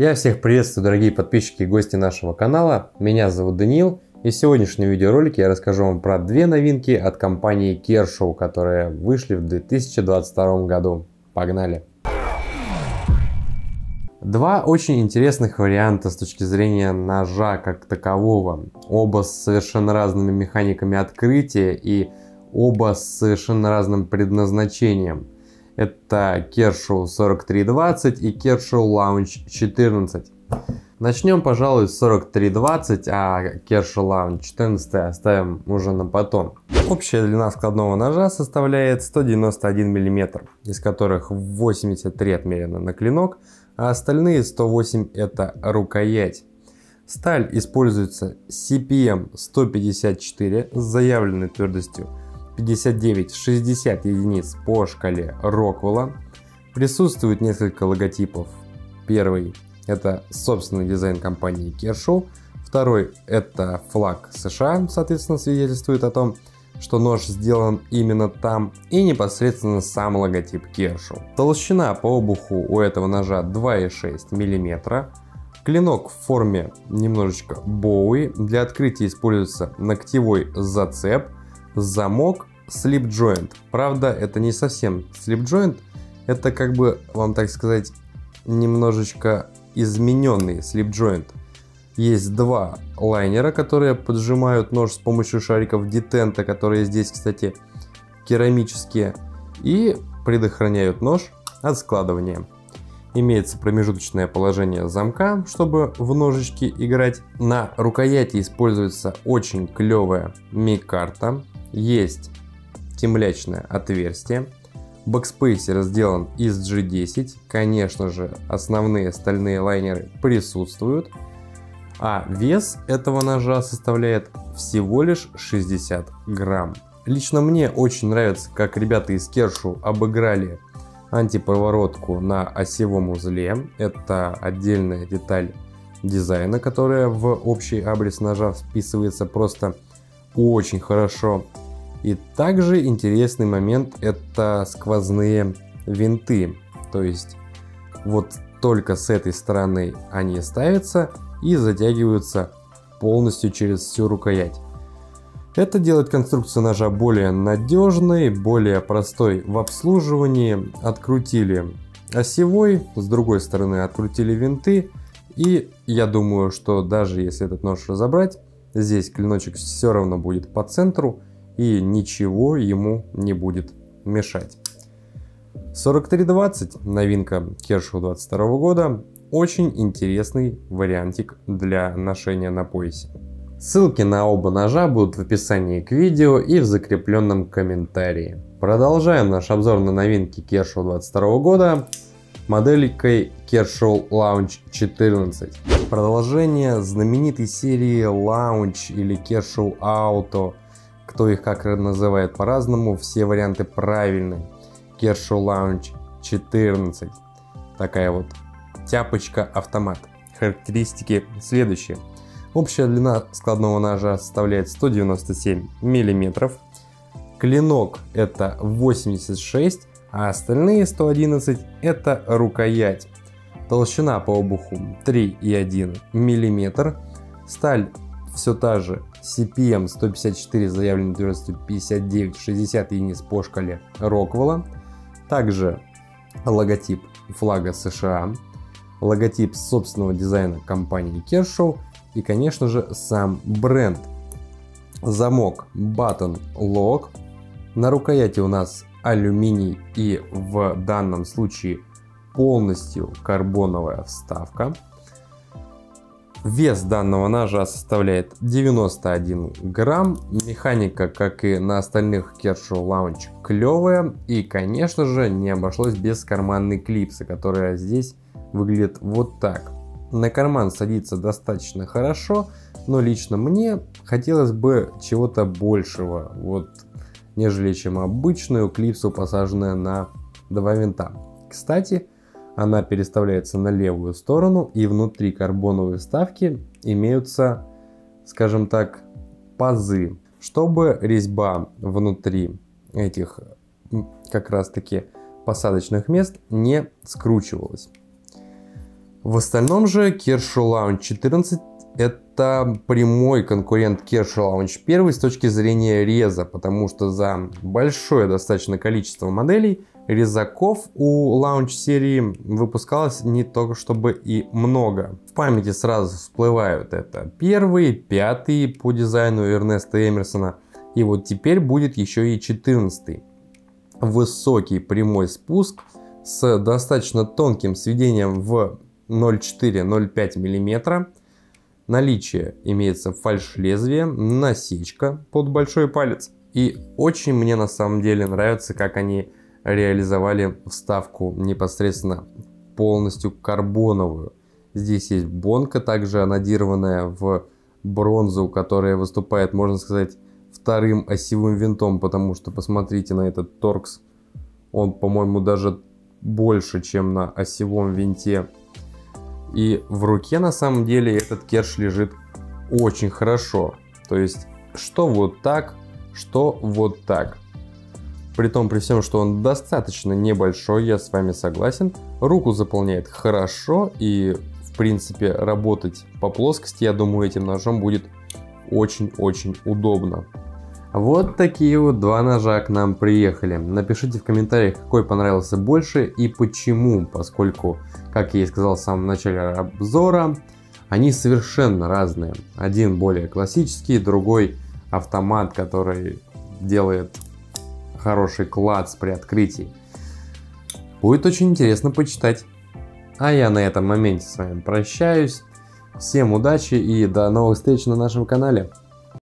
Я всех приветствую, дорогие подписчики и гости нашего канала. Меня зовут Даниил. И в сегодняшнем видеоролике я расскажу вам про две новинки от компании Kershaw, которые вышли в 2022 году. Погнали! Два очень интересных варианта с точки зрения ножа как такового. Оба с совершенно разными механиками открытия и оба с совершенно разным предназначением – это Kershaw 4320 и Kershaw Lounge 14. Начнем, пожалуй, с 4320, а Kershaw Lounge 14 оставим уже на потом. Общая длина складного ножа составляет 191 мм, из которых 83 отмерено на клинок, а остальные 108 это рукоять. Сталь используется CPM 154 с заявленной твердостью 59-60 единиц по шкале Роквелла. Присутствует несколько логотипов. Первый – это собственный дизайн компании Kershaw. Второй – это флаг США, соответственно, свидетельствует о том, что нож сделан именно там, и непосредственно сам логотип Kershaw. Толщина по обуху у этого ножа 2,6 мм. Клинок в форме немножечко боуи. Для открытия используется ногтевой зацеп, замок slip joint. Правда, это не совсем slip joint, это как бы, вам так сказать, немножечко измененный slip joint. Есть два лайнера, которые поджимают нож с помощью шариков детента, которые здесь, кстати, керамические, и предохраняют нож от складывания. Имеется промежуточное положение замка, чтобы в ножички играть. На рукояти используется очень клевая ми-карта. Есть темлячное отверстие. Бэкспейсер сделан из G10. Конечно же, основные стальные лайнеры присутствуют. А вес этого ножа составляет всего лишь 60 грамм. Лично мне очень нравится, как ребята из Кершу обыграли антипроворотку на осевом узле. Это отдельная деталь дизайна, которая в общий абрис ножа вписывается просто очень хорошо. И также интересный момент это сквозные винты. То есть вот только с этой стороны они ставятся и затягиваются полностью через всю рукоять. Это делает конструкцию ножа более надежной, более простой в обслуживании. Открутили осевой, с другой стороны открутили винты. И я думаю, что даже если этот нож разобрать, здесь клиночек все равно будет по центру и ничего ему не будет мешать. 4320, новинка Kershaw 22 года, очень интересный вариантик для ношения на поясе. Ссылки на оба ножа будут в описании к видео и в закрепленном комментарии. Продолжаем наш обзор на новинки Kershaw 22 года моделькой Kershaw Lounge 14. Продолжение знаменитой серии Lounge или Kershaw Auto – кто их как называет по-разному, все варианты правильные. Kershaw Lounge 14. Такая вот тяпочка-автомат. Характеристики следующие. Общая длина складного ножа составляет 197 мм. Клинок это 86, а остальные 111 это рукоять. Толщина по обуху 3,1 мм. Сталь все та же CPM 154 с заявленной твердостью 59-60 единиц по шкале Роквелла. Также логотип флага США, логотип собственного дизайна компании Kershaw и, конечно же, сам бренд. Замок Button Lock. На рукояти у нас алюминий и в данном случае полностью карбоновая вставка. Вес данного ножа составляет 91 грамм. Механика, как и на остальных Kershaw Lounge, клевая. И, конечно же, не обошлось без карманной клипсы, которая здесь выглядит вот так. На карман садится достаточно хорошо, но лично мне хотелось бы чего-то большего, вот, нежели чем обычную клипсу, посаженную на два винта. Кстати, она переставляется на левую сторону и внутри карбоновой вставки имеются, скажем так, пазы, чтобы резьба внутри этих как раз таки посадочных мест не скручивалась. В остальном же Kershaw Lounge 14 это прямой конкурент Kershaw Lounge 1 с точки зрения реза, потому что за большое достаточно количество моделей резаков у Lounge серии выпускалось не только чтобы и много. В памяти сразу всплывают это первый, пятый по дизайну Эрнеста Эмерсона, и вот теперь будет еще и 14 высокий прямой спуск с достаточно тонким сведением в 0,4-0,5 мм. Наличие имеется фальш-лезвие, насечка под большой палец. И очень мне на самом деле нравится, как они реализовали вставку непосредственно полностью карбоновую. Здесь есть бонка, также анодированная в бронзу, которая выступает, можно сказать, вторым осевым винтом, потому что посмотрите на этот торкс. Он, по-моему, даже больше, чем на осевом винте. И в руке на самом деле этот керш лежит очень хорошо. То есть, что вот так, что вот так. При том, при всем, что он достаточно небольшой, я с вами согласен. Руку заполняет хорошо и, в принципе, работать по плоскости, я думаю, этим ножом будет очень-очень удобно. Вот такие вот два ножа к нам приехали. Напишите в комментариях, какой понравился больше и почему, поскольку, как я и сказал в самом начале обзора, они совершенно разные. Один более классический, другой автомат, который делает хороший класс при открытии. Будет очень интересно почитать. А я на этом моменте с вами прощаюсь. Всем удачи и до новых встреч на нашем канале.